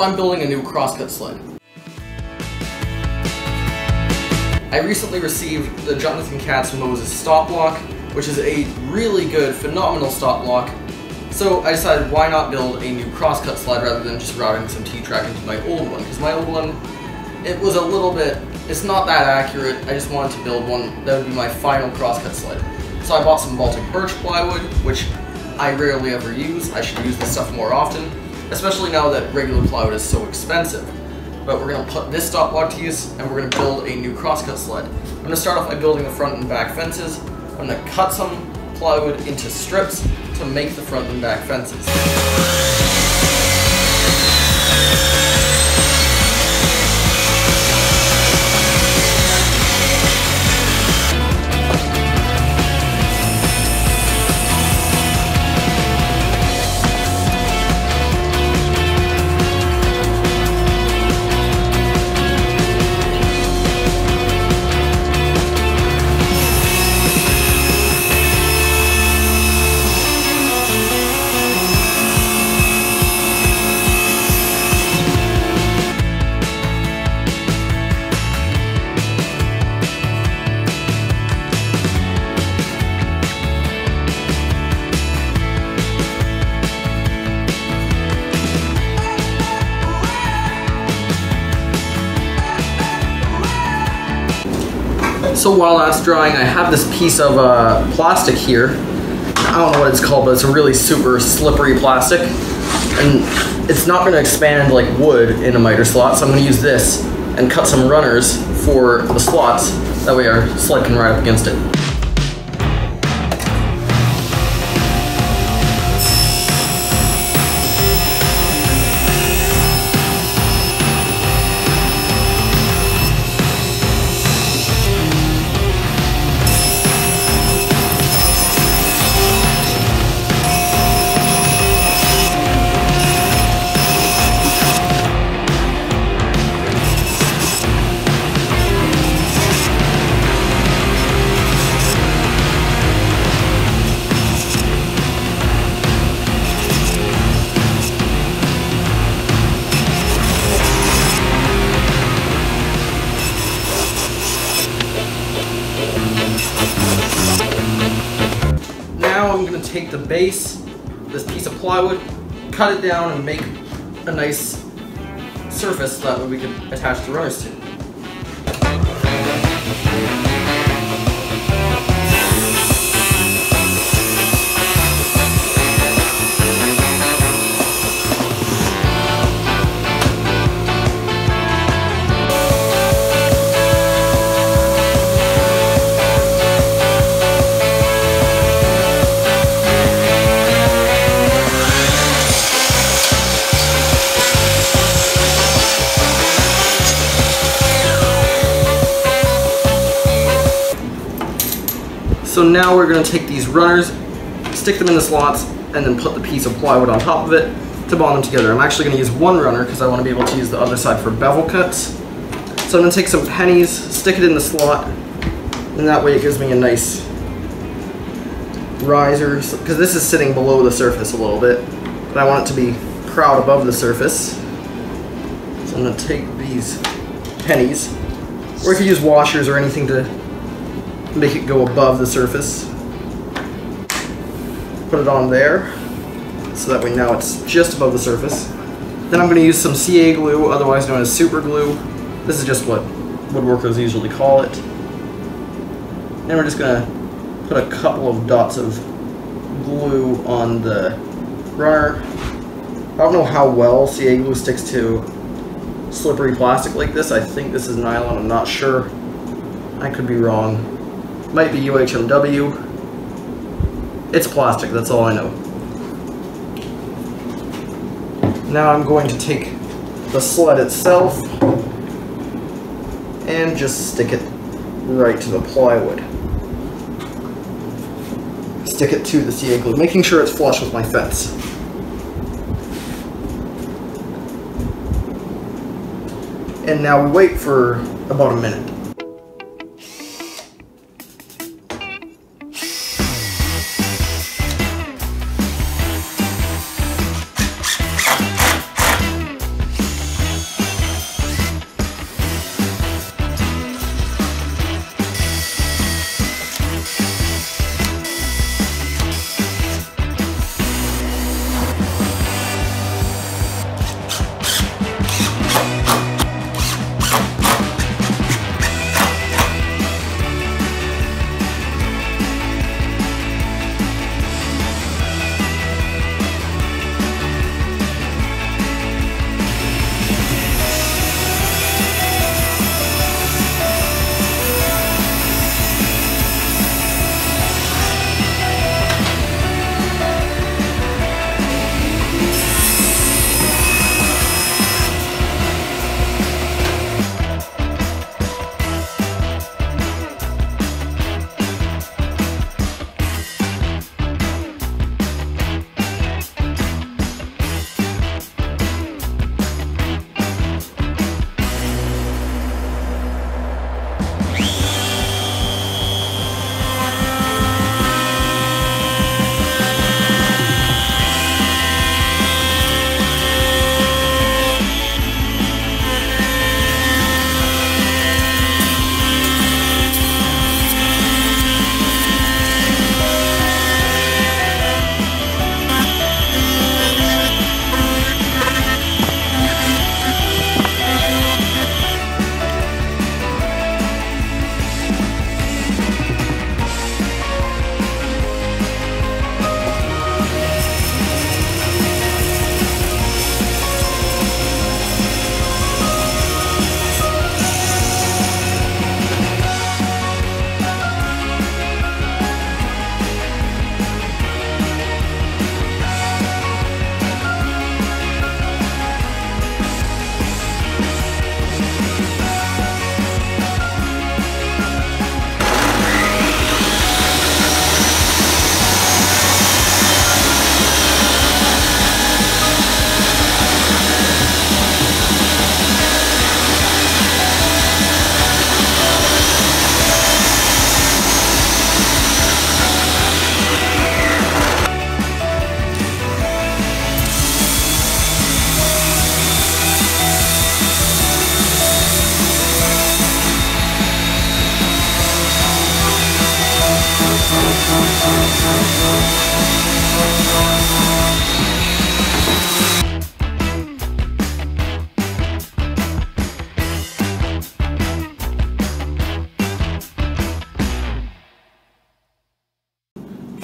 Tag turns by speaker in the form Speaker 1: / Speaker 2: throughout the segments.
Speaker 1: I'm building a new crosscut sled. I recently received the Jonathan Katz Moses stop block, which is a really good, phenomenal stop block. So I decided why not build a new crosscut sled rather than just routing some T-track into my old one, because my old one, it was a little bit, it's not that accurate, I just wanted to build one that would be my final crosscut sled. So I bought some Baltic birch plywood, which I rarely ever use, I should use this stuff more often, especially now that regular plywood is so expensive but we're gonna put this stop block to use and we're gonna build a new crosscut sled. I'm gonna start off by building the front and back fences. I'm gonna cut some plywood into strips to make the front and back fences. So while that's drying, I have this piece of uh, plastic here. I don't know what it's called, but it's a really super slippery plastic. And it's not gonna expand like wood in a miter slot, so I'm gonna use this and cut some runners for the slots. That way our sled can ride up against it. Base, this piece of plywood, cut it down and make a nice surface that we can attach the runners to. So now we're gonna take these runners, stick them in the slots, and then put the piece of plywood on top of it to bond them together. I'm actually gonna use one runner because I wanna be able to use the other side for bevel cuts. So I'm gonna take some pennies, stick it in the slot, and that way it gives me a nice riser, because this is sitting below the surface a little bit, but I want it to be proud above the surface. So I'm gonna take these pennies, or if you use washers or anything to make it go above the surface. Put it on there, so that way now it's just above the surface. Then I'm going to use some CA glue, otherwise known as super glue. This is just what woodworkers usually call it. And we're just going to put a couple of dots of glue on the runner. I don't know how well CA glue sticks to slippery plastic like this. I think this is nylon, I'm not sure. I could be wrong. Might be UHMW. It's plastic, that's all I know. Now I'm going to take the sled itself and just stick it right to the plywood. Stick it to the CA glue, making sure it's flush with my fence. And now we wait for about a minute.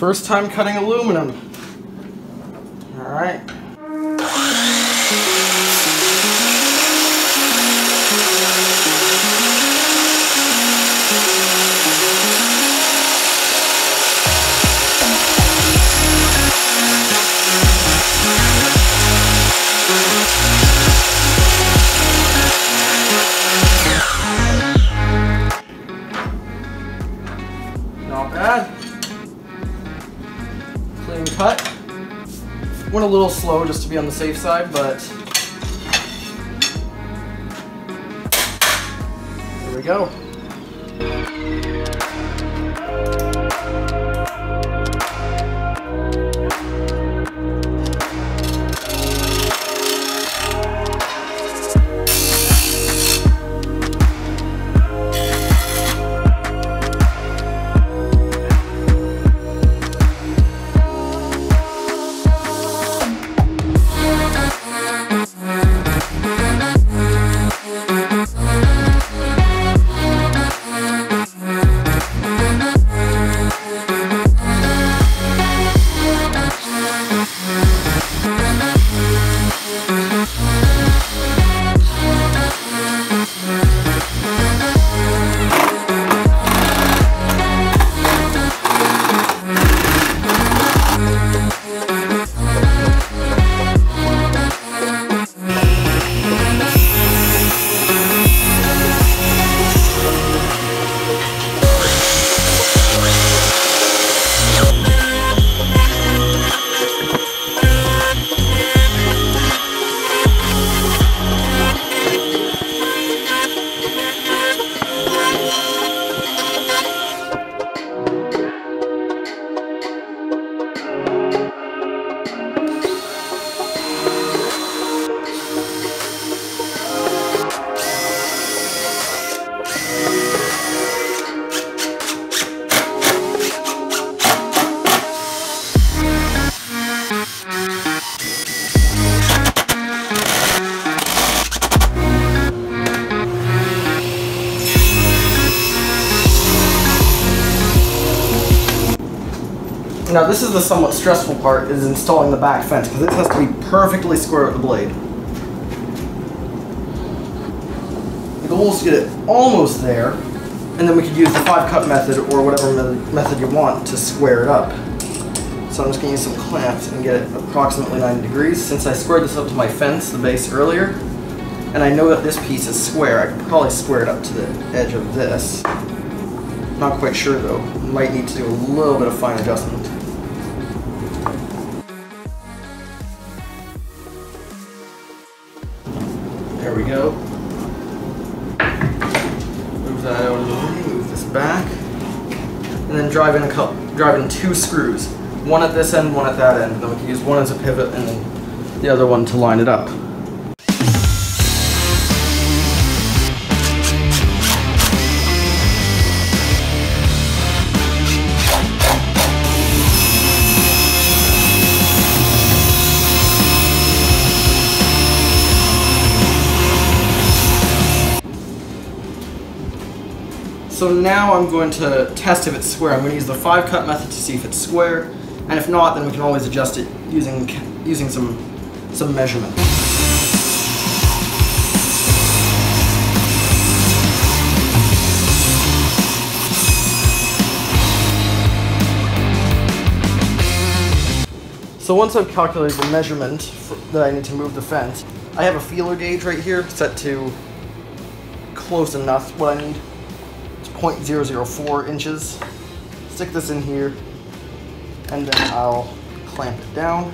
Speaker 1: First time cutting aluminum. All right. Cut. Went a little slow just to be on the safe side, but there we go. Now this is the somewhat stressful part, is installing the back fence, because it has to be perfectly square with the blade. The goal is to get it almost there, and then we could use the five cut method or whatever me- method you want to square it up. So I'm just gonna use some clamps and get it approximately 90 degrees. Since I squared this up to my fence, the base earlier, and I know that this piece is square, I could probably square it up to the edge of this. Not quite sure though. Might need to do a little bit of fine adjustment. And in a couple, drive in two screws. One at this end, one at that end. Then we can use one as a pivot and the other one to line it up. So now I'm going to test if it's square. I'm going to use the five cut method to see if it's square, and if not, then we can always adjust it using using some some measurement. So once I've calculated the measurement for, that I need to move the fence, I have a feeler gauge right here set to close enough what I need. It's 0.004 inches. Stick this in here, and then I'll clamp it down.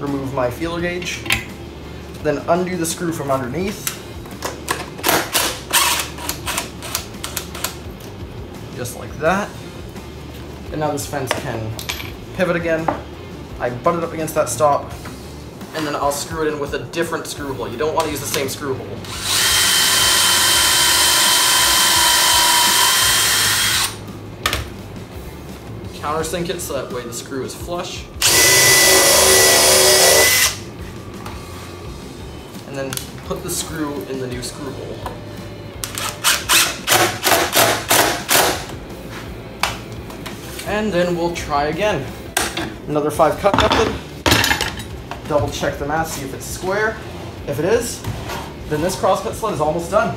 Speaker 1: Remove my feeler gauge. Then undo the screw from underneath. Just like that. And now this fence can pivot again. I butt it up against that stop, and then I'll screw it in with a different screw hole. You don't want to use the same screw hole. Countersink it so that way the screw is flush. And then put the screw in the new screw hole. And then we'll try again. Another five cut method. Double check the math, see if it's square. If it is, then this crosscut sled is almost done.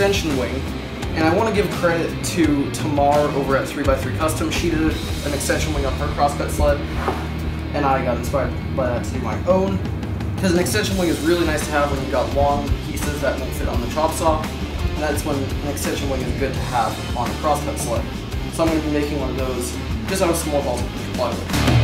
Speaker 1: Extension wing, and I wanna give credit to Tamar over at 3x3 Custom. She did an extension wing on her crosscut sled, and I got inspired by that to do my own. Because an extension wing is really nice to have when you've got long pieces that won't fit on the chop saw, and that's when an extension wing is good to have on a crosscut sled. So I'm gonna be making one of those just out of more balls.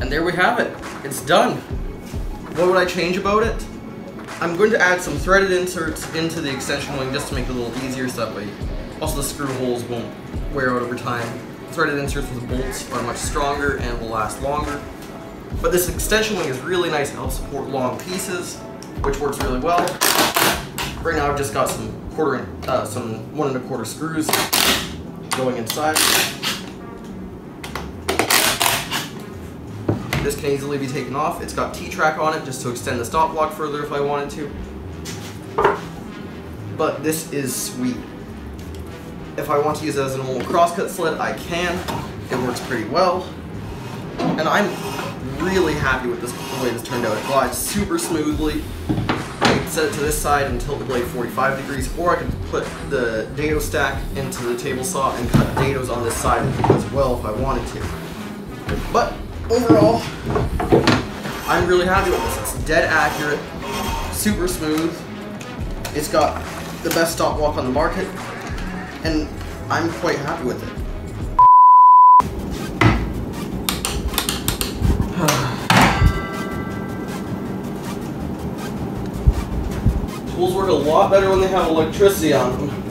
Speaker 1: And there we have it. It's done. What would I change about it? I'm going to add some threaded inserts into the extension wing just to make it a little easier so that way also the screw holes won't wear out over time. Threaded inserts with bolts are much stronger and will last longer. But this extension wing is really nice and helps support long pieces, which works really well. Right now I've just got some quarter, uh, some one and a quarter screws going inside. This can easily be taken off. It's got T-track on it just to extend the stop block further if I wanted to. But this is sweet. If I want to use it as a normal crosscut sled, I can. It works pretty well. And I'm really happy with this the way this turned out. It glides super smoothly. I can set it to this side and tilt the blade 45 degrees, or I can put the dado stack into the table saw and cut dados on this side as well if I wanted to. But overall, I'm really happy with this. It's dead accurate, super smooth. It's got the best stop block on the market, and I'm quite happy with it. Tools work a lot better when they have electricity on them.